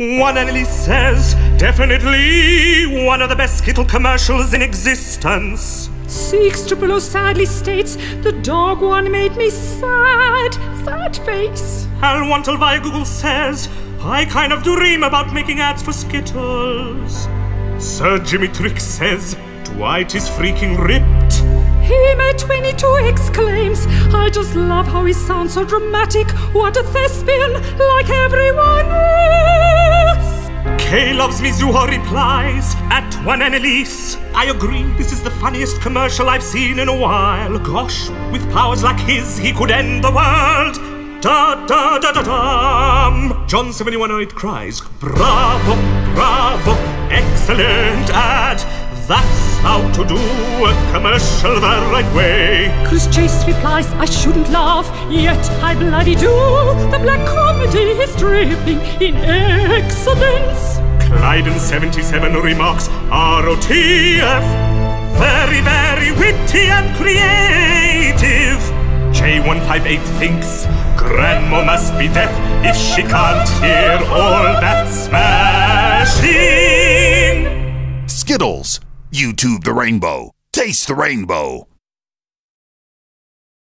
One Annalise says, definitely one of the best Skittle commercials in existence. Six Triple O sadly states, the dog one made me sad, sad face. Al Wantel via Google says, I kind of dream about making ads for Skittles. Sir Jimmy Trick says, Dwight is freaking ripped. He made 22 exclaims, I just love how he sounds so dramatic. What a thespian, like everyone. Kay loves me, Zuho replies, at one Annalise. I agree, this is the funniest commercial I've seen in a while. Gosh, with powers like his, he could end the world. Da da da da da. John 7108 cries, Bravo, bravo, excellent ad. That's how to do a commercial the right way. Chris Chase replies, I shouldn't laugh, yet I bloody do. The black comedy is dripping in excellence. Clyden 77 remarks, ROTF. Very, very witty and creative. J158 thinks Grandma must be deaf if she can't hear all that smashing. Skittles. YouTube the rainbow. Taste the rainbow.